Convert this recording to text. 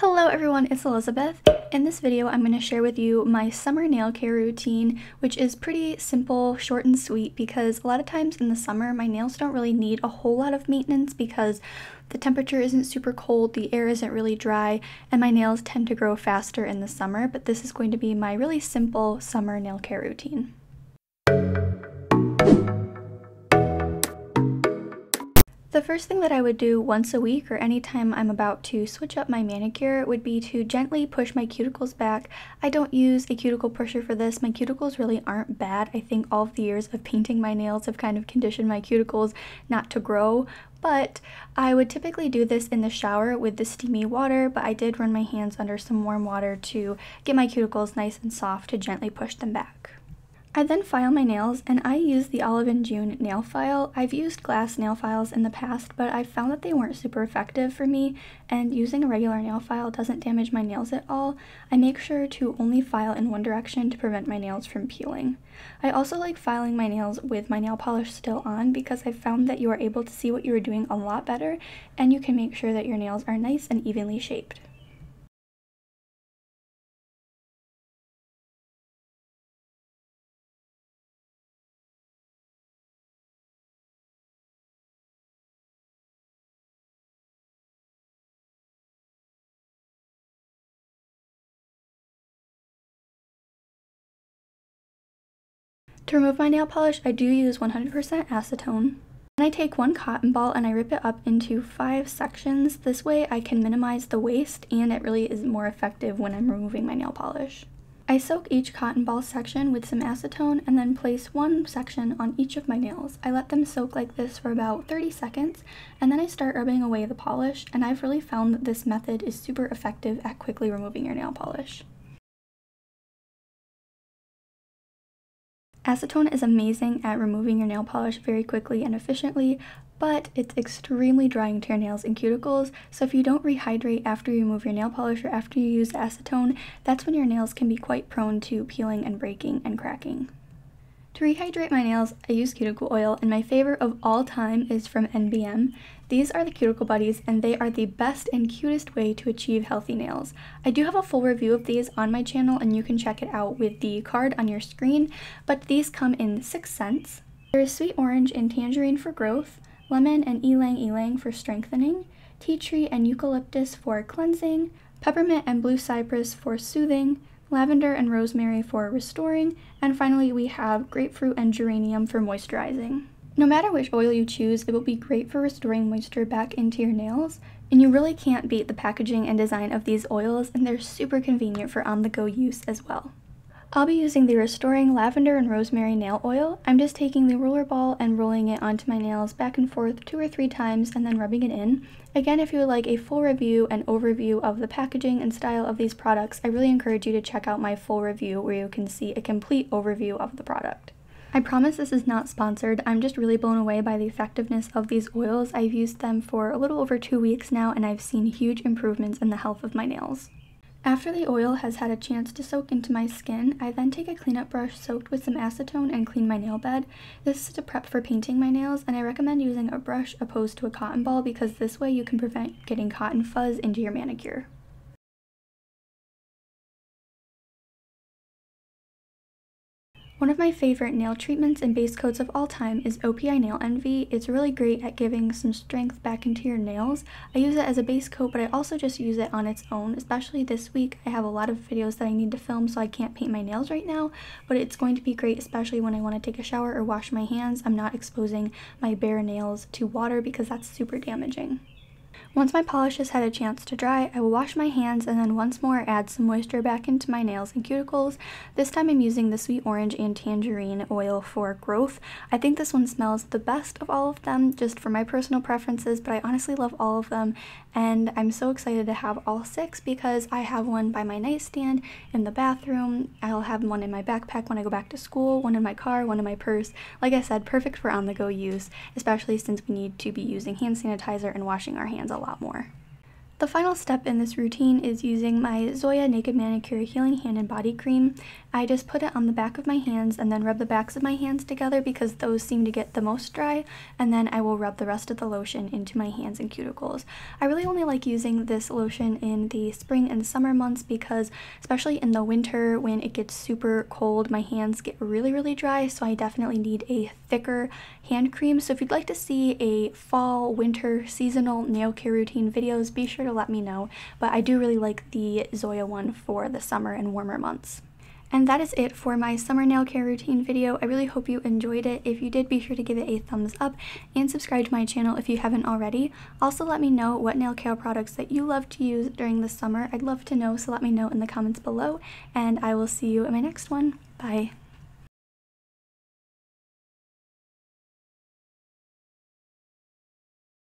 Hello everyone, it's Elizabeth. In this video, I'm going to share with you my summer nail care routine, which is pretty simple, short and sweet because a lot of times in the summer, my nails don't really need a whole lot of maintenance because the temperature isn't super cold, the air isn't really dry, and my nails tend to grow faster in the summer, but this is going to be my really simple summer nail care routine. The first thing that I would do once a week or anytime I'm about to switch up my manicure would be to gently push my cuticles back. I don't use a cuticle pusher for this. My cuticles really aren't bad. I think all of the years of painting my nails have kind of conditioned my cuticles not to grow, but I would typically do this in the shower with the steamy water, but I did run my hands under some warm water to get my cuticles nice and soft to gently push them back. I then file my nails and I use the Olive & June nail file. I've used glass nail files in the past, but I found that they weren't super effective for me and using a regular nail file doesn't damage my nails at all. I make sure to only file in one direction to prevent my nails from peeling. I also like filing my nails with my nail polish still on because I've found that you are able to see what you are doing a lot better and you can make sure that your nails are nice and evenly shaped. To remove my nail polish, I do use 100% acetone. Then I take one cotton ball and I rip it up into five sections. This way I can minimize the waste and it really is more effective when I'm removing my nail polish. I soak each cotton ball section with some acetone and then place one section on each of my nails. I let them soak like this for about 30 seconds and then I start rubbing away the polish and I've really found that this method is super effective at quickly removing your nail polish. Acetone is amazing at removing your nail polish very quickly and efficiently, but it's extremely drying to your nails and cuticles, so if you don't rehydrate after you remove your nail polish or after you use acetone, that's when your nails can be quite prone to peeling and breaking and cracking. To rehydrate my nails, I use cuticle oil, and my favorite of all time is from NBM. These are the Cuticle Buddies, and they are the best and cutest way to achieve healthy nails. I do have a full review of these on my channel, and you can check it out with the card on your screen, but these come in six scents. There is sweet orange and tangerine for growth, lemon and ylang ylang for strengthening, tea tree and eucalyptus for cleansing, peppermint and blue cypress for soothing, lavender and rosemary for restoring, and finally we have grapefruit and geranium for moisturizing. No matter which oil you choose, it will be great for restoring moisture back into your nails, and you really can't beat the packaging and design of these oils, and they're super convenient for on-the-go use as well. I'll be using the Restoring Lavender and Rosemary Nail Oil. I'm just taking the roller ball and rolling it onto my nails back and forth two or three times and then rubbing it in. Again, if you would like a full review and overview of the packaging and style of these products, I really encourage you to check out my full review where you can see a complete overview of the product. I promise this is not sponsored. I'm just really blown away by the effectiveness of these oils. I've used them for a little over two weeks now and I've seen huge improvements in the health of my nails. After the oil has had a chance to soak into my skin, I then take a cleanup brush soaked with some acetone and clean my nail bed. This is to prep for painting my nails, and I recommend using a brush opposed to a cotton ball because this way you can prevent getting cotton fuzz into your manicure. One of my favorite nail treatments and base coats of all time is OPI Nail Envy. It's really great at giving some strength back into your nails. I use it as a base coat, but I also just use it on its own, especially this week. I have a lot of videos that I need to film, so I can't paint my nails right now, but it's going to be great, especially when I want to take a shower or wash my hands. I'm not exposing my bare nails to water because that's super damaging. Once my polish has had a chance to dry, I will wash my hands and then once more add some moisture back into my nails and cuticles. This time I'm using the sweet orange and tangerine oil for growth. I think this one smells the best of all of them, just for my personal preferences, but I honestly love all of them and I'm so excited to have all six because I have one by my nightstand in the bathroom. I'll have one in my backpack when I go back to school, one in my car, one in my purse. Like I said, perfect for on-the-go use, especially since we need to be using hand sanitizer and washing our hands a lot more. The final step in this routine is using my Zoya Naked Manicure Healing Hand and Body Cream. I just put it on the back of my hands and then rub the backs of my hands together because those seem to get the most dry, and then I will rub the rest of the lotion into my hands and cuticles. I really only like using this lotion in the spring and summer months because especially in the winter when it gets super cold, my hands get really, really dry, so I definitely need a thicker hand cream. So if you'd like to see a fall, winter, seasonal nail care routine videos, be sure let me know. But I do really like the Zoya one for the summer and warmer months. And that is it for my summer nail care routine video. I really hope you enjoyed it. If you did, be sure to give it a thumbs up and subscribe to my channel if you haven't already. Also, let me know what nail care products that you love to use during the summer. I'd love to know, so let me know in the comments below. And I will see you in my next one. Bye.